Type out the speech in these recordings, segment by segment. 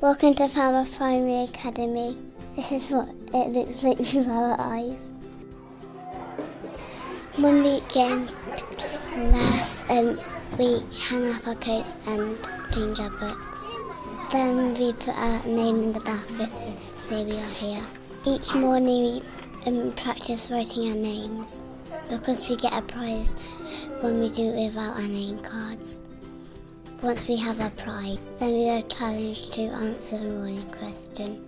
Welcome to Falmouth Primary Academy. This is what it looks like with our eyes. When we get into class, um, we hang up our coats and change our books. Then we put our name in the basket to say we are here. Each morning we um, practice writing our names because we get a prize when we do it without our name cards. Once we have our prize, then we are challenged to answer the morning question.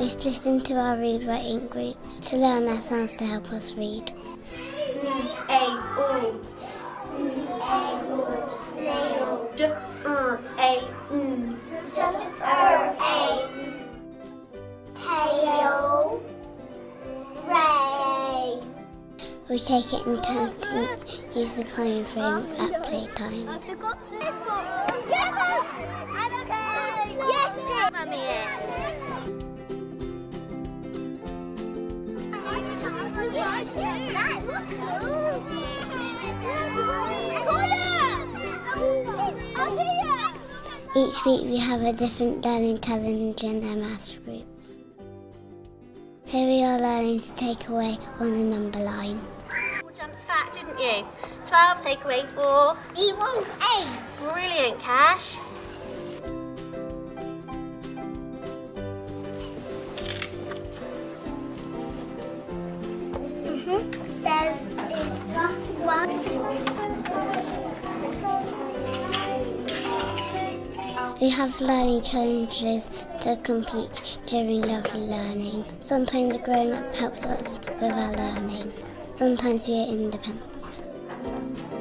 We split into our Read Write Inc. groups to learn our sounds to help us read. A U A U We take it in turns to use the climbing frame at playtimes. Each week we have a different learning challenge in our maths groups. Here we are learning to take away on the number line. Jumps back, didn't you? 12, take away four. Equals eight. Brilliant, Cash. We have learning challenges to complete during lovely learning. Sometimes a grown up helps us with our learning. Sometimes we are independent.